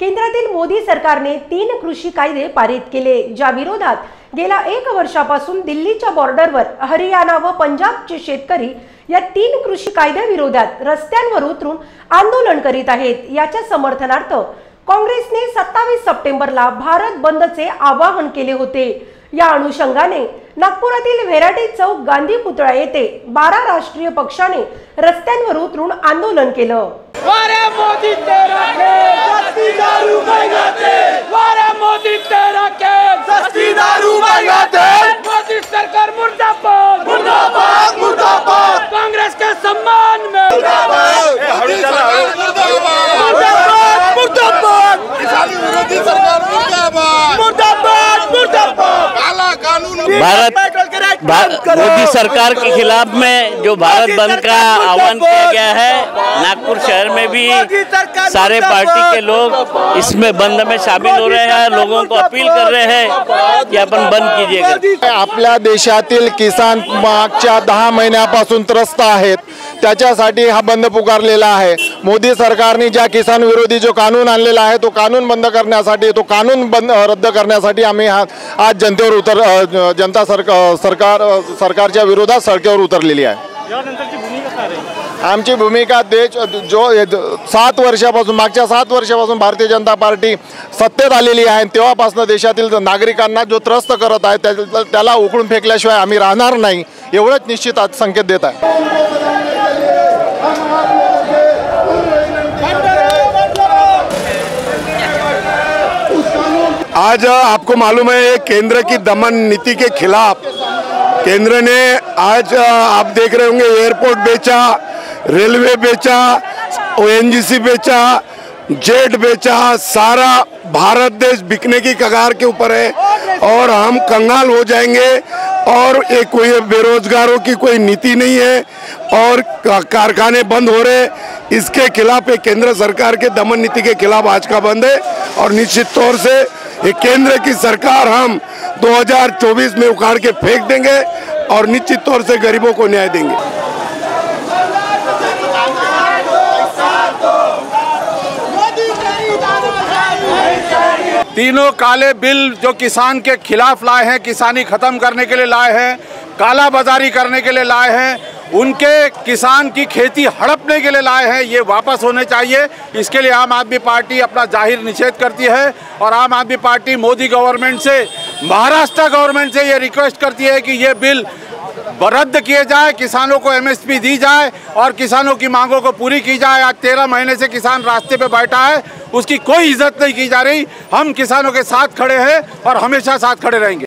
केंद्रातील मोदी सरकारने तीन कृषी कायदे पारित केले ज्या विरोधात गेल्या एक वर्षापासून दिल्लीच्या बॉर्डरवर हरियाणा व पंजाबचे शेतकरी या तीन कृषी कायद्याविरोधात रस्त्यांवर उतरून आंदोलन करीत आहेत. याच्या समर्थनार्थ काँग्रेसने सत्तावीस सप्टेंबरला भारत बंदचे आवाहन केले होते. या अनुषंगाने नागपुरातील व्हेराटी चौक गांधी पुतळा येथे बारा राष्ट्रीय पक्षाने रस्त्यांवर उतरून आंदोलन केलं. वारे मोदी तेरा खेल। सस्ती दारू महँगा तेल। वारे मोदी तेरा खेल। सस्ती दारू महँगा तेल। मोदी सरकार मुर्दाबाद। मुर्दाबाद मुर्दाबाद। कांग्रेस के सम्मान में। मुर्दाबाद। मुर्दाबाद। किसानी विरोधी सरकार मुर्दाबाद। मुर्दाबाद। मुर्दाबाद। काला कानून। भारत मोदी सरकार के खिलाफ में जो भारत बंद का आह्वान किया गया है नागपुर शहर में भी सारे पार्टी के लोग इसमें बंद में शामिल हो रहे हैं लोगों को अपील कर रहे हैं कि अपन बंद कीजिएगा। आपल्या देशातील किसान मागच्या दहा महिन्यापासून त्रस्त आहेत त्याच्यासाठी हा बंद पुकारलेला आहे. मोदी सरकारने ज्या किसान विरोधी जो कानून आणलेला आहे तो कानून बंद करण्यासाठी तो कानून बंद रद्द करण्यासाठी आम्ही हा आज जनतेवर उतर जनता सरकार सरकार सरकारच्या विरोधात सडकेवर उतरलेली आहे. आमची भूमिका देश जो सात वर्षापासून मागच्या सात वर्षापासून भारतीय जनता पार्टी सत्तेत आलेली आहे तेव्हापासून देशातील नागरिकांना जो त्रस्त करत आहे त्या- त्याला उकळून फेकल्याशिवाय आम्ही राहणार नाही एवढंच निश्चित आज संकेत देत आहे. आज आपको मालूम है केंद्र की दमन नीति के खिलाफ केंद्र ने आज आप देख रहे होंगे, एयरपोर्ट बेचा, रेलवे बेचा, ओएनजीसी बेचा, जेट बेचा, सारा भारत देश बिकने की कगार के ऊपर है और हम कंगाल हो जाएँगे और एक कोई बेरोजगारों की कोई नीति नहीं है और कारखाने बंद हो रहे इसके खिलाफ एक केंद्र सरकार के दमन नीति के खिलाफ आज का बंद है और निश्चित तौर से ये केंद्र की सरकार हम 2024 में उखाड़ के फेंक देंगे और निश्चित तौर से गरीबों को न्याय देंगे। तीनों काले बिल जो किसान के खिलाफ लाए हैं, किसानी खत्म करने के लिए लाए हैं, काला बाजारी करने के लिए लाए हैं उनके किसान की खेती हड़पने के लिए लाए हैं, ये वापस होने चाहिए। इसके लिए आम आदमी पार्टी अपना ज़ाहिर निषेध करती है और आम आदमी पार्टी मोदी गवर्नमेंट से, महाराष्ट्र गवर्नमेंट से ये रिक्वेस्ट करती है कि ये बिल रद्द किए जाए, किसानों को एमएसपी दी जाए और किसानों की मांगों को पूरी की जाए। आज तेरह महीने से किसान रास्ते पे बैठा है, उसकी कोई इज़्ज़त नहीं की जा रही। हम किसानों के साथ खड़े हैं और हमेशा साथ खड़े रहेंगे।